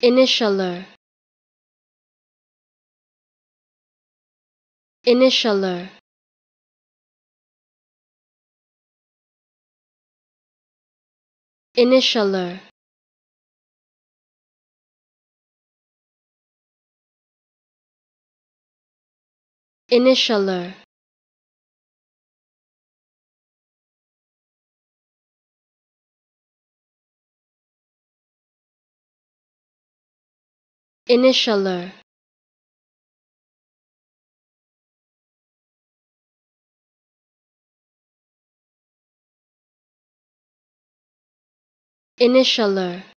initialer. Initialer. Initialer. Initialer initialer. Initialer